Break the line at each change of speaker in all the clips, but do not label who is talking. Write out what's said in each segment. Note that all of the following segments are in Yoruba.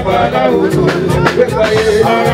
àgbàlá òtò gbégbáyé.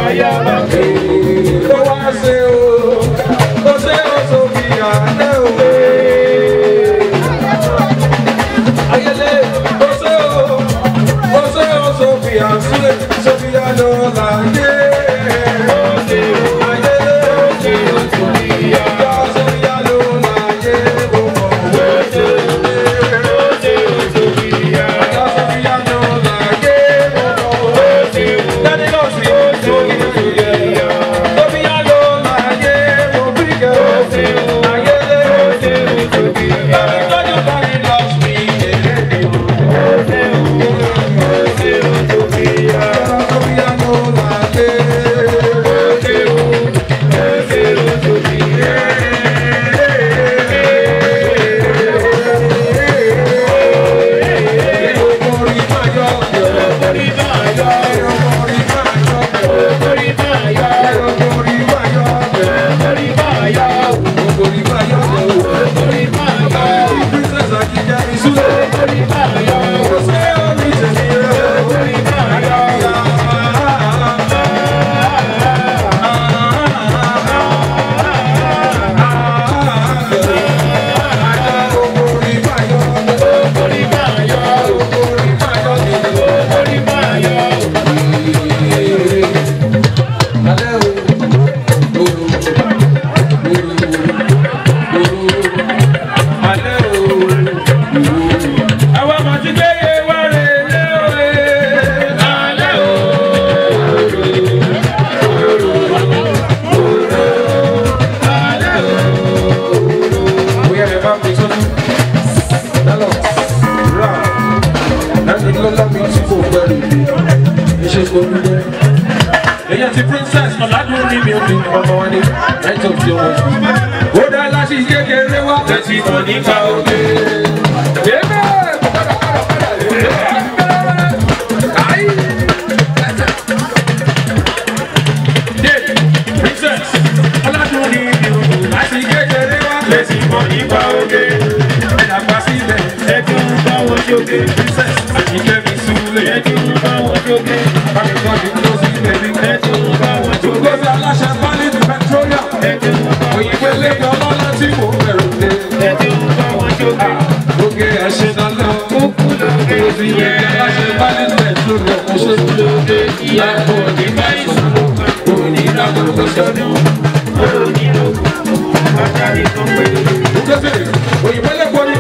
òyìnbó eléko ni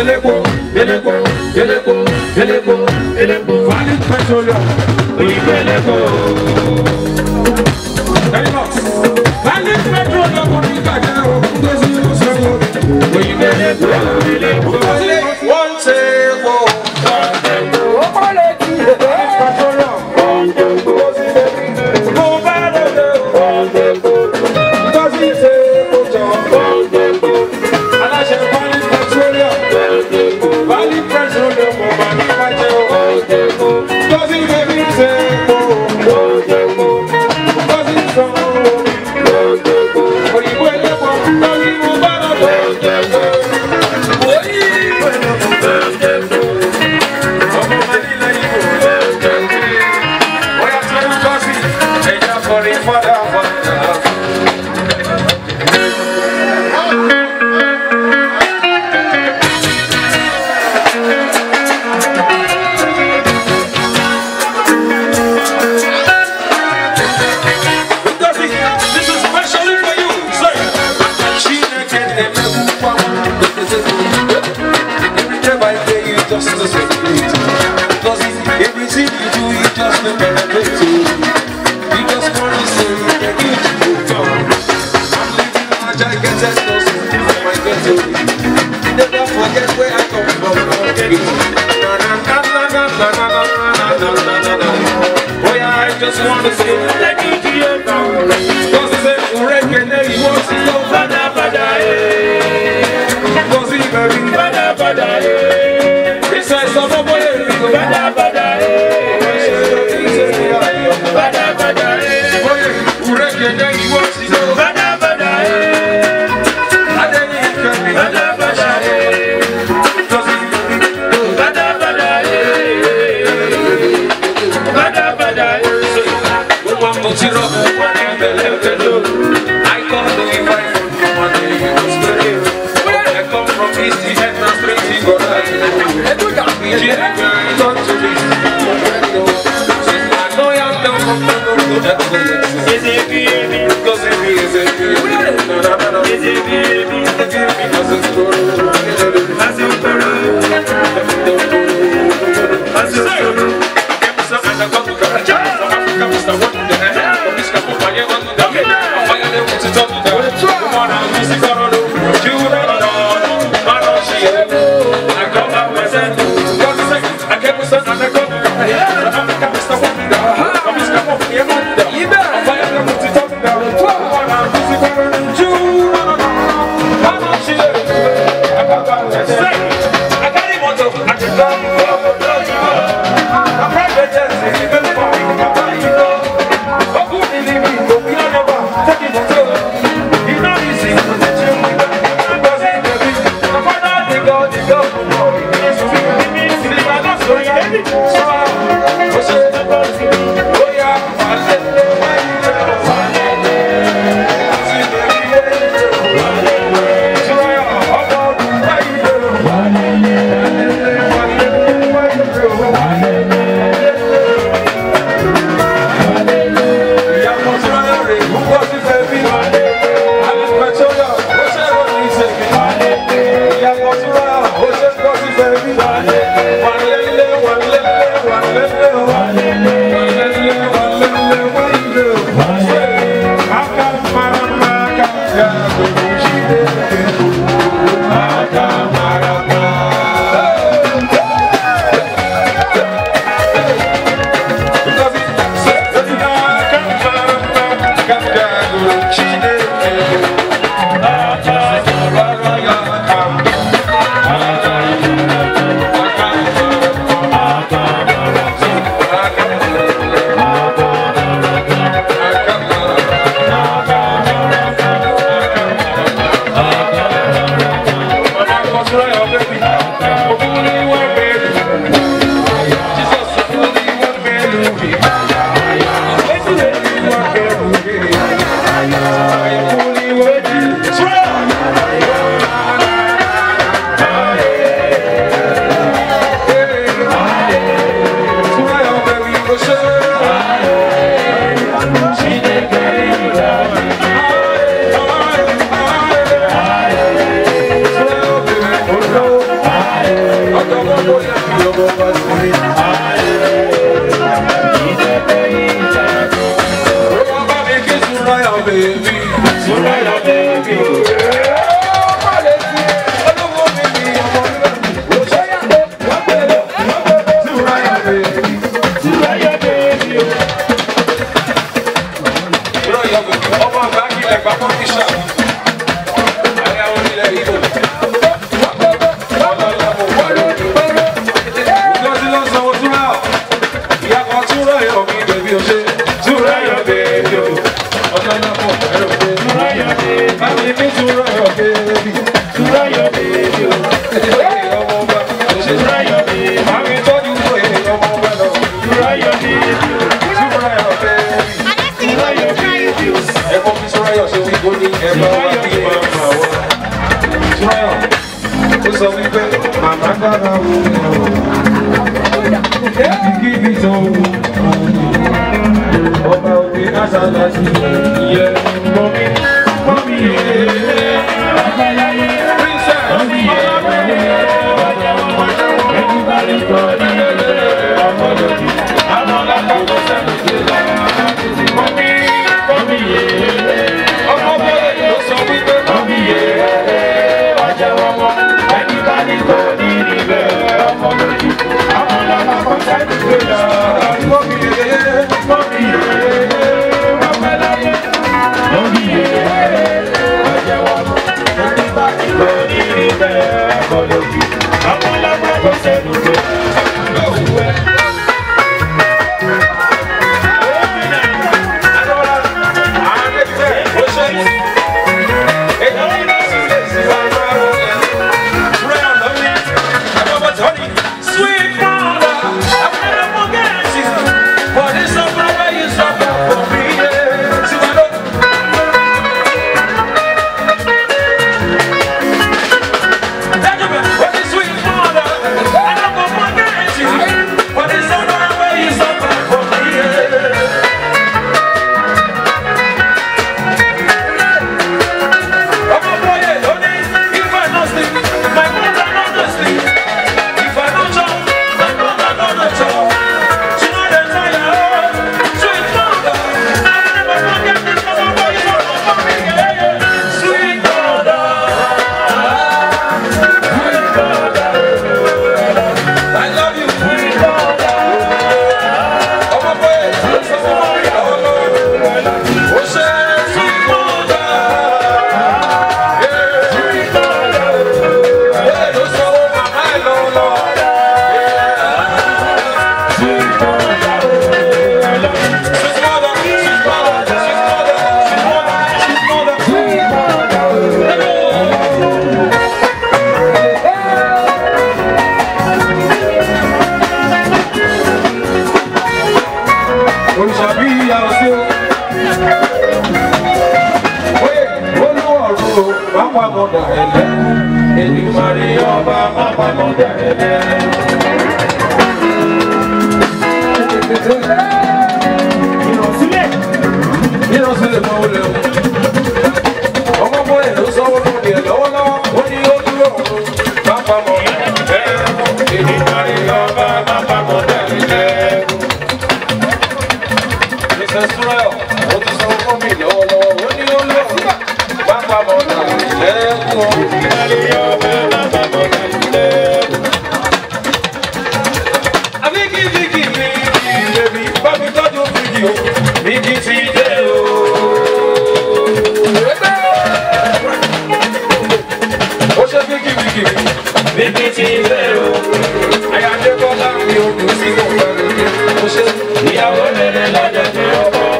eléko eléko eléko eléko eléko. fani pẹtroliamu. you even know. agbára wo kí mi tó wù ọba òde àṣàlàṣì Hare Hare Hare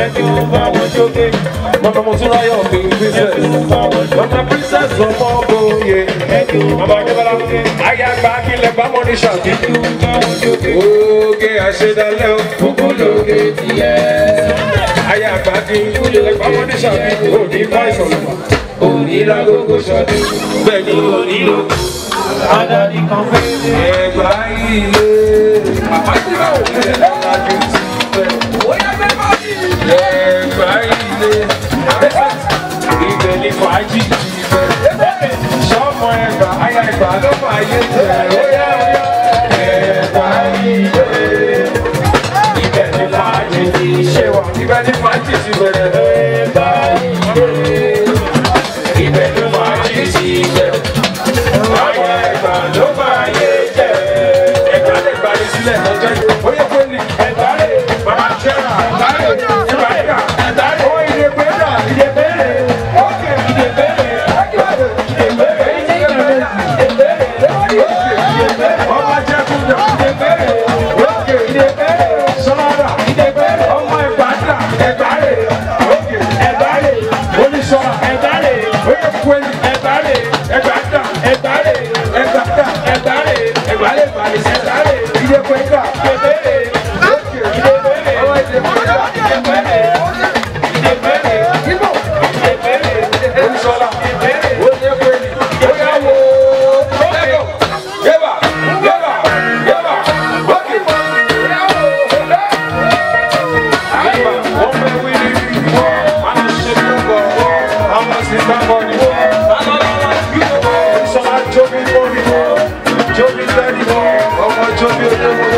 ẹni tó bá wọn jókè. Màmá mo tún ráyọ̀ pé princess. Màmá princess ọmọ òye. Màmá Adébọ́lá ayé àgbà akílẹ̀ bámọ́ ní ṣàbí. Oge àṣedalẹ́ òkú lóge tiẹ̀. Ayé àgbà akílẹ̀ bámọ́ ní ṣàbí. Òní bá ìṣọ̀lọ̀. Òní lágógó ṣàbí. Bẹ́ẹ̀ni òní ló. Adarí kan fẹ́. Ẹ̀gbá ilé. Àpá ìdílé òun. ajíjì ibẹ̀ sọ́mọ ẹgbà aya ẹgbà ló fà yé tẹ̀ ó yá ẹgbà yìí ibẹ̀ fàájì ṣé Jericho, ọmọ Jobi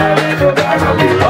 I will be